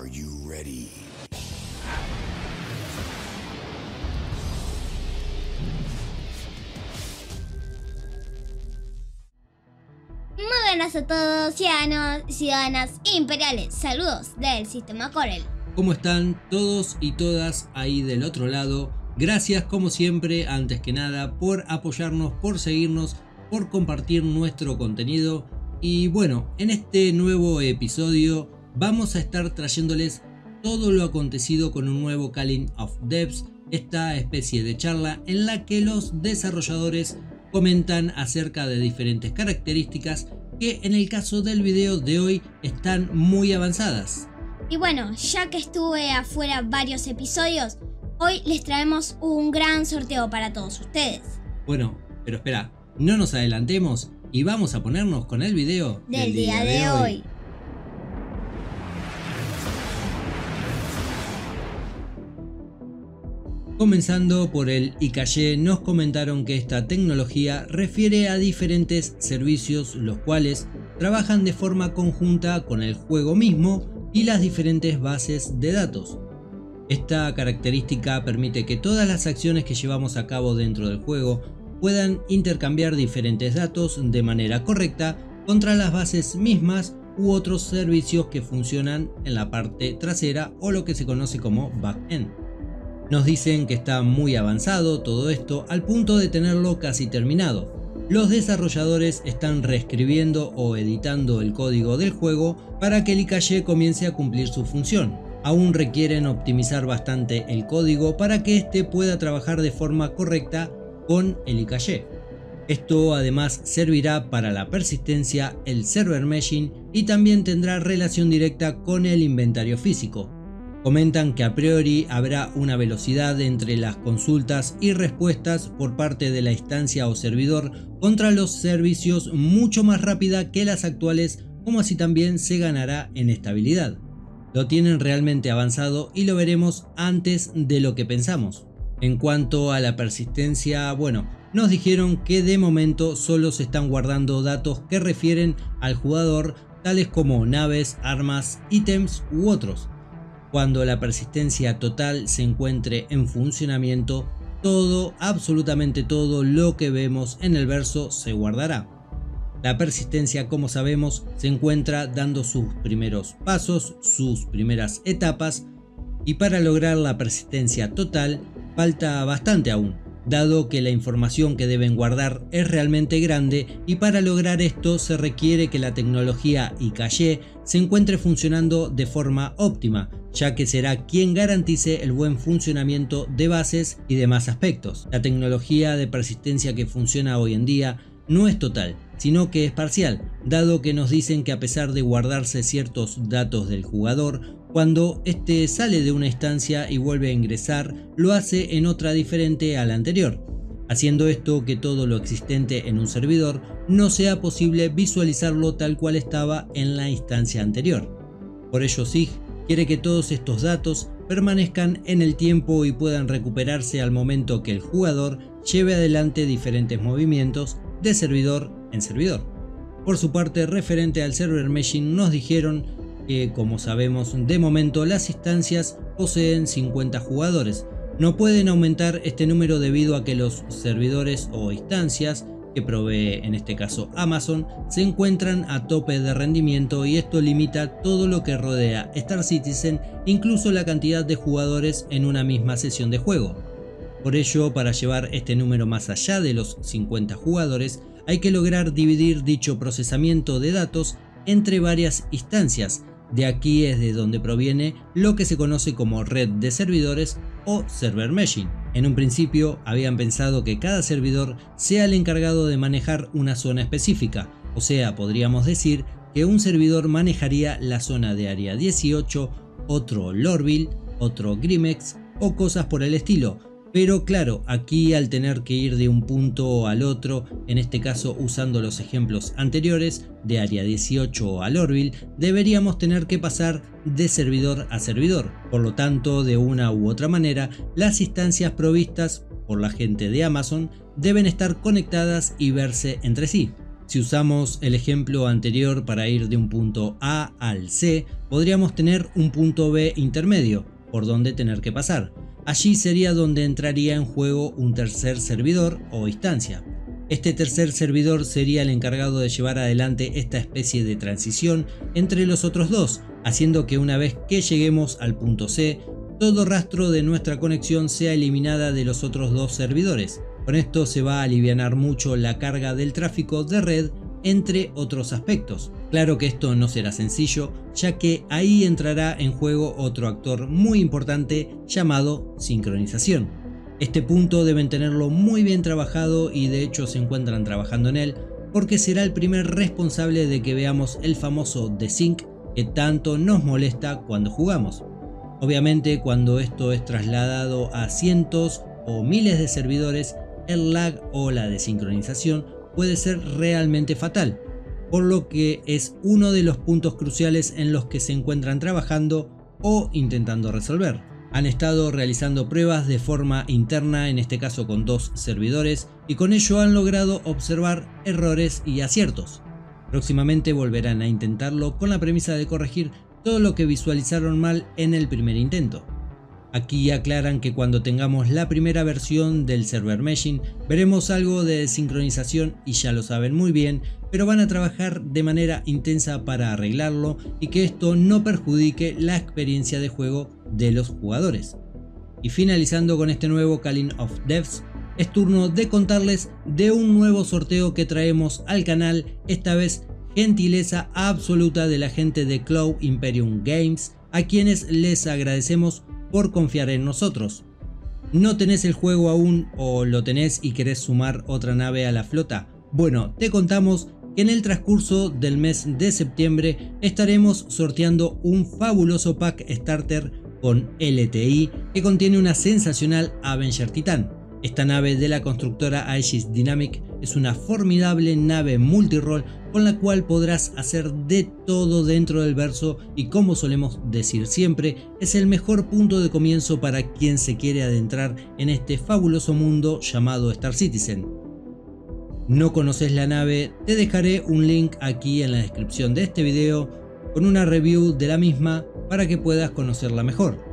Are you ready? Muy buenas a todos, ciudadanos y ciudadanas imperiales. Saludos del sistema Corel. ¿Cómo están todos y todas ahí del otro lado? Gracias como siempre, antes que nada, por apoyarnos, por seguirnos, por compartir nuestro contenido. Y bueno, en este nuevo episodio vamos a estar trayéndoles todo lo acontecido con un nuevo Calling of Devs, esta especie de charla en la que los desarrolladores comentan acerca de diferentes características que en el caso del video de hoy están muy avanzadas. Y bueno, ya que estuve afuera varios episodios, hoy les traemos un gran sorteo para todos ustedes. Bueno, pero espera, no nos adelantemos y vamos a ponernos con el video Del, día, de, hoy. Comenzando por el ICAYE nos comentaron que esta tecnología refiere a diferentes servicios los cuales trabajan de forma conjunta con el juego mismo y las diferentes bases de datos. Esta característica permite que todas las acciones que llevamos a cabo dentro del juego puedan intercambiar diferentes datos de manera correcta contra las bases mismas u otros servicios que funcionan en la parte trasera o lo que se conoce como backend. Nos dicen que está muy avanzado todo esto al punto de tenerlo casi terminado. Los desarrolladores están reescribiendo o editando el código del juego para que el IKG comience a cumplir su función. Aún requieren optimizar bastante el código para que éste pueda trabajar de forma correcta con el IKG. Esto además servirá para la persistencia, el server meshing y también tendrá relación directa con el inventario físico. Comentan que a priori habrá una velocidad entre las consultas y respuestas por parte de la instancia o servidor contra los servicios mucho más rápida que las actuales como así también se ganará en estabilidad. Lo tienen realmente avanzado y lo veremos antes de lo que pensamos. En cuanto a la persistencia, bueno, nos dijeron que de momento solo se están guardando datos que refieren al jugador tales como naves, armas, ítems u otros. Cuando la persistencia total se encuentre en funcionamiento, todo, absolutamente todo lo que vemos en el verso se guardará. La persistencia, como sabemos, se encuentra dando sus primeros pasos, sus primeras etapas, y para lograr la persistencia total falta bastante aún, dado que la información que deben guardar es realmente grande y para lograr esto se requiere que la tecnología IKG se encuentre funcionando de forma óptima, ya que será quien garantice el buen funcionamiento de bases y demás aspectos. La tecnología de persistencia que funciona hoy en día no es total, sino que es parcial, dado que nos dicen que a pesar de guardarse ciertos datos del jugador, cuando éste sale de una instancia y vuelve a ingresar, lo hace en otra diferente a la anterior, haciendo esto que todo lo existente en un servidor no sea posible visualizarlo tal cual estaba en la instancia anterior. Por ello SIG quiere que todos estos datos permanezcan en el tiempo y puedan recuperarse al momento que el jugador lleve adelante diferentes movimientos de servidor en servidor. Por su parte, referente al server meshing, nos dijeron que, como sabemos, de momento las instancias poseen 50 jugadores. No pueden aumentar este número debido a que los servidores o instancias que provee en este caso Amazon se encuentran a tope de rendimiento y esto limita todo lo que rodea Star Citizen, incluso la cantidad de jugadores en una misma sesión de juego. Por ello, para llevar este número más allá de los 50 jugadores, hay que lograr dividir dicho procesamiento de datos entre varias instancias. De aquí es de donde proviene lo que se conoce como red de servidores o server meshing. En un principio habían pensado que cada servidor sea el encargado de manejar una zona específica, o sea, podríamos decir que un servidor manejaría la zona de área 18, otro Lorville, otro Grimex o cosas por el estilo, pero claro, aquí al tener que ir de un punto al otro, en este caso usando los ejemplos anteriores de área 18 al Orville, deberíamos tener que pasar de servidor a servidor. Por lo tanto, de una u otra manera, las instancias provistas por la gente de Amazon deben estar conectadas y verse entre sí. Si usamos el ejemplo anterior para ir de un punto A al C, podríamos tener un punto B intermedio, por donde tener que pasar. Allí sería donde entraría en juego un tercer servidor o instancia. Este tercer servidor sería el encargado de llevar adelante esta especie de transición entre los otros dos, haciendo que una vez que lleguemos al punto C, todo rastro de nuestra conexión sea eliminada de los otros dos servidores. Con esto se va a aliviar mucho la carga del tráfico de red entre otros aspectos. Claro que esto no será sencillo, ya que ahí entrará en juego otro actor muy importante llamado sincronización. Este punto deben tenerlo muy bien trabajado y de hecho se encuentran trabajando en él, porque será el primer responsable de que veamos el famoso desync que tanto nos molesta cuando jugamos. Obviamente cuando esto es trasladado a cientos o miles de servidores el lag o la desincronización puede ser realmente fatal, por lo que es uno de los puntos cruciales en los que se encuentran trabajando o intentando resolver. Han estado realizando pruebas de forma interna, en este caso con dos servidores, y con ello han logrado observar errores y aciertos. Próximamente volverán a intentarlo con la premisa de corregir todo lo que visualizaron mal en el primer intento. Aquí aclaran que cuando tengamos la primera versión del server meshing veremos algo de sincronización y ya lo saben muy bien, pero van a trabajar de manera intensa para arreglarlo y que esto no perjudique la experiencia de juego de los jugadores. Y finalizando con este nuevo Calling of Devs, es turno de contarles de un nuevo sorteo que traemos al canal, esta vez gentileza absoluta de la gente de Cloud Imperium Games, a quienes les agradecemos por confiar en nosotros. ¿No tenés el juego aún o lo tenés y querés sumar otra nave a la flota? Bueno, te contamos que en el transcurso del mes de septiembre estaremos sorteando un fabuloso pack starter con LTI que contiene una sensacional Avenger Titan. Esta nave de la constructora Aegis Dynamic es una formidable nave multirol con la cual podrás hacer de todo dentro del verso y como solemos decir siempre, es el mejor punto de comienzo para quien se quiere adentrar en este fabuloso mundo llamado Star Citizen. ¿No conoces la nave? Te dejaré un link aquí en la descripción de este video con una review de la misma para que puedas conocerla mejor.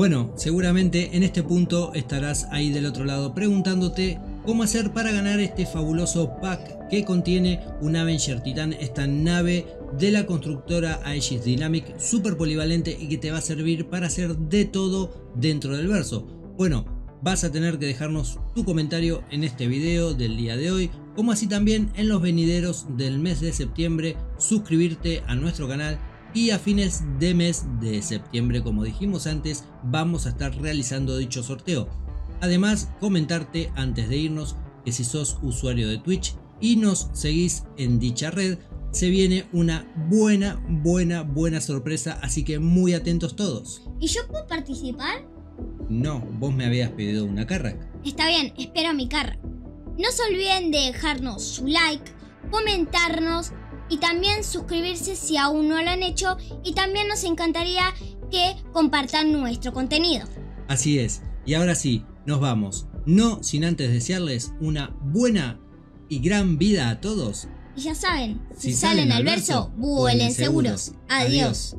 Bueno, seguramente en este punto estarás ahí del otro lado preguntándote cómo hacer para ganar este fabuloso pack que contiene un Avenger Titan, esta nave de la constructora Aegis Dynamic super polivalente y que te va a servir para hacer de todo dentro del verso. Bueno, vas a tener que dejarnos tu comentario en este video del día de hoy, como así también en los venideros del mes de septiembre, suscribirte a nuestro canal y a fines de mes de septiembre, como dijimos antes, vamos a estar realizando dicho sorteo. Además, comentarte antes de irnos que si sos usuario de Twitch y nos seguís en dicha red, se viene una buena, buena, buena sorpresa, así que muy atentos todos. ¿Y yo puedo participar? No, vos me habías pedido una carra. Está bien, espero mi carra. No se olviden de dejarnos su like, comentarnos y también suscribirse si aún no lo han hecho y también nos encantaría que compartan nuestro contenido. Así es, y ahora sí, nos vamos, no sin antes desearles una buena y gran vida a todos. Y ya saben, si, salen, al verso, vuelen seguros. Adiós.